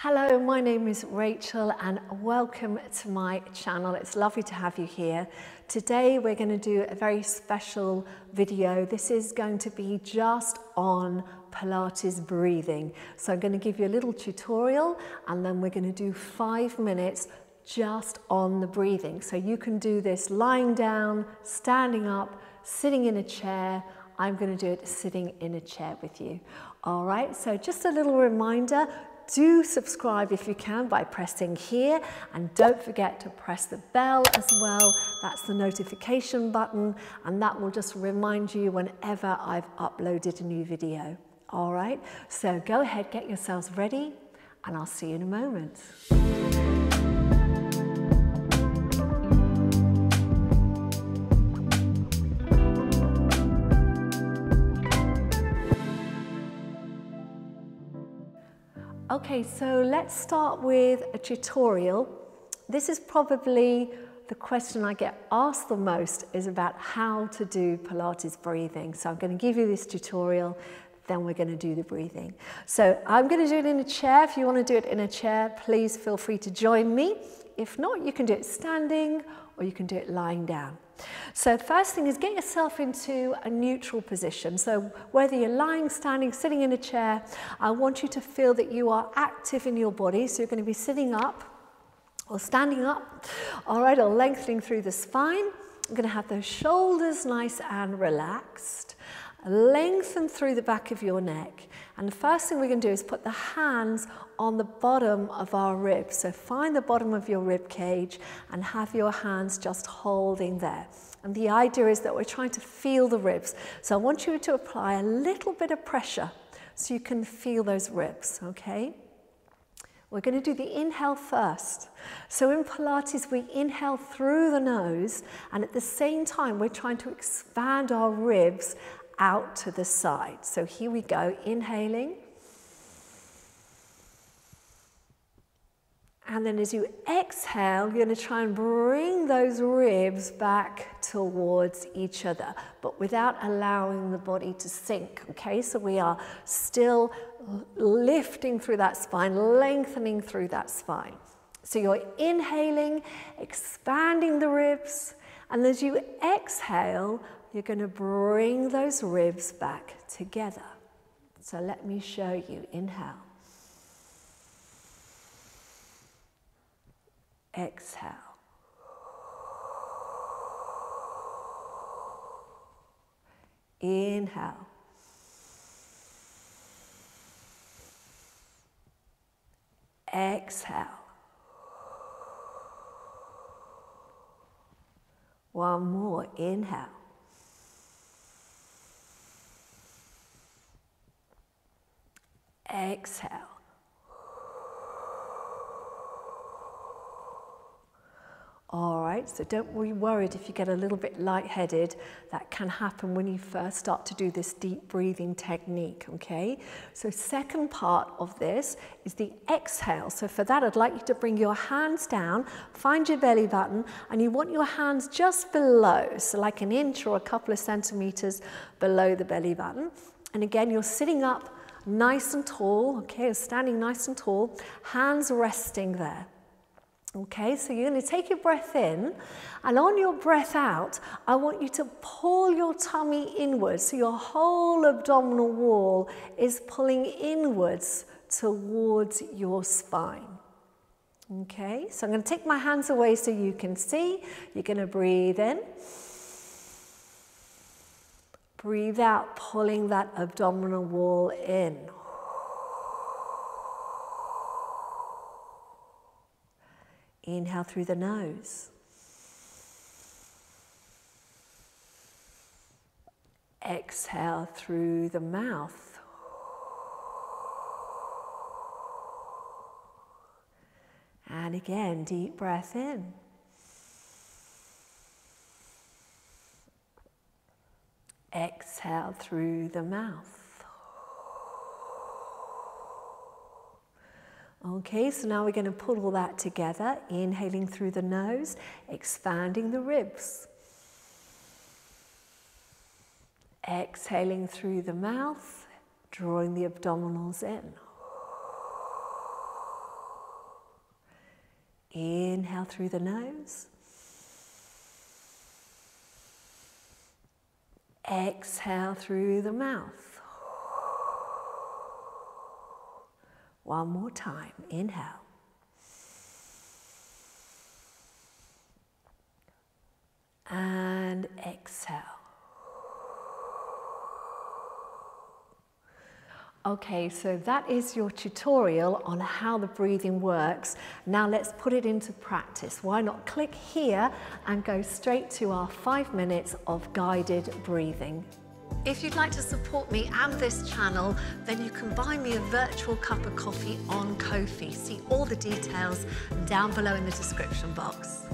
Hello, my name is Rachel and welcome to my channel. It's lovely to have you here. Today we're going to do a very special video. This is going to be just on Pilates breathing. So I'm going to give you a little tutorial and then we're going to do five minutes just on the breathing. So you can do this lying down, standing up, sitting in a chair. I'm going to do it sitting in a chair with you. All right, so just a little reminder, do subscribe if you can by pressing here and don't forget to press the bell as well. That's the notification button and that will just remind you whenever I've uploaded a new video. All right, so go ahead, get yourselves ready and I'll see you in a moment. Okay, so let's start with a tutorial. This is probably the question I get asked the most is about how to do Pilates breathing. So I'm going to give you this tutorial, then we're going to do the breathing. So I'm going to do it in a chair. If you want to do it in a chair, please feel free to join me. If not, you can do it standing or you can do it lying down. So first thing is get yourself into a neutral position. So whether you're lying, standing, sitting in a chair, I want you to feel that you are active in your body. So you're going to be sitting up or standing up, all right, or lengthening through the spine. I'm going to have those shoulders nice and relaxed. Lengthen through the back of your neck. And the first thing we're going to do is put the hands on the bottom of our ribs. So find the bottom of your rib cage and have your hands just holding there. And the idea is that we're trying to feel the ribs. So I want you to apply a little bit of pressure so you can feel those ribs, okay? We're going to do the inhale first. So in Pilates, we inhale through the nose, and at the same time, we're trying to expand our ribs out to the side. So here we go, inhaling. And then as you exhale, you're going to try and bring those ribs back towards each other, but without allowing the body to sink. Okay, so we are still lifting through that spine, lengthening through that spine. So you're inhaling, expanding the ribs, and as you exhale, you're going to bring those ribs back together. So let me show you. Inhale. Exhale. Inhale. Exhale. One more. Inhale. Exhale. All right, so don't be worried if you get a little bit lightheaded. That can happen when you first start to do this deep breathing technique, okay? So second part of this is the exhale. So for that, I'd like you to bring your hands down, find your belly button, and you want your hands just below, so like an inch or a couple of centimeters below the belly button. And again, you're sitting up nice and tall, okay, standing nice and tall, hands resting there. Okay, so you're going to take your breath in, and on your breath out, I want you to pull your tummy inwards. So your whole abdominal wall is pulling inwards towards your spine. Okay, so I'm going to take my hands away so you can see. You're going to breathe in. Breathe out, pulling that abdominal wall in. Inhale through the nose. Exhale through the mouth. And again, deep breath in. out through the mouth. Okay, so now we're going to pull all that together, inhaling through the nose, expanding the ribs. Exhaling through the mouth, drawing the abdominals in. Inhale through the nose. Exhale through the mouth. One more time. Inhale. And exhale. Okay, so that is your tutorial on how the breathing works. Now let's put it into practice. Why not click here and go straight to our five minutes of guided breathing. If you'd like to support me and this channel, then you can buy me a virtual cup of coffee on Ko-fi. See all the details down below in the description box.